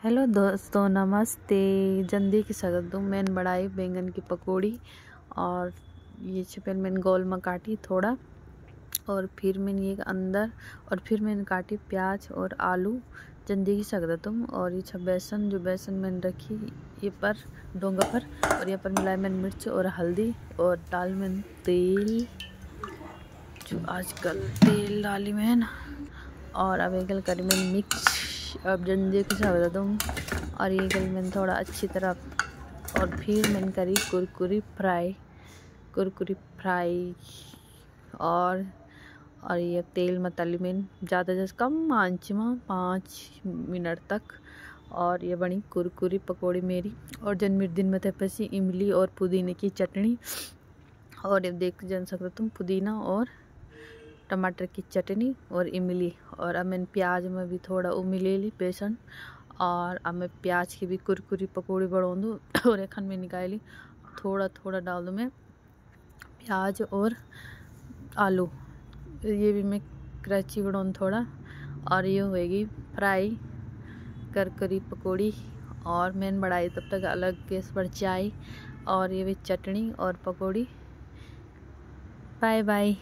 Hello दोस्तों, नमस्ते। जल्दी की सकत दूँ। मैंने बढ़ाई बैंगन की पकौड़ी और ये पहले मैंने गोल में काटी थोड़ा और फिर मैंने ये अंदर और फिर मैंने काटी प्याज और आलू। जल्दी की सकता तुम। और ये छह बेसन, जो बेसन मैंने रखी, ये पर डोंगा पर और ये पर मिलाई मैंने मिर्च और हल्दी और डाल मैंने तेल, जो आजकल तेल डाली मैंने, और अब एक करी मैंने मिक्स अब जंजे के साथ दूँ। और ये गल मैंने थोड़ा अच्छी तरह और फिर मैंने करी कुरकुरी फ्राई। कुरकुरी फ्राई। और और ये तेल में मैंने ज़्यादा जैसे कम आँच में पाँच मिनट तक। और ये बनी कुरकुरी पकौड़ी मेरी। और जन मेरे दिन में थे पैसी इमली और पुदीने की चटनी। और ये देख जन सकते तुम पुदीना और टमाटर की चटनी और इमली। और अब मैंने प्याज में भी थोड़ा उमिले ली, बेसन। और अब मैं प्याज की भी कुरकुरी पकौड़ी बढ़ा दूँ और एक में निकाली। थोड़ा थोड़ा डाल दूँ मैं प्याज और आलू। ये भी मैं क्रची बढ़ा थोड़ा। और ये होएगी फ्राई करकरी पकौड़ी। और मैंने बढ़ाई तब तक अलग गैस पर चाय। और ये भी चटनी और पकौड़ी। Bye bye